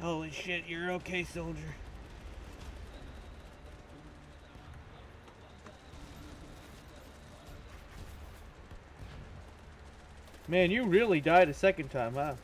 Holy shit, you're okay, soldier. Man, you really died a second time, huh?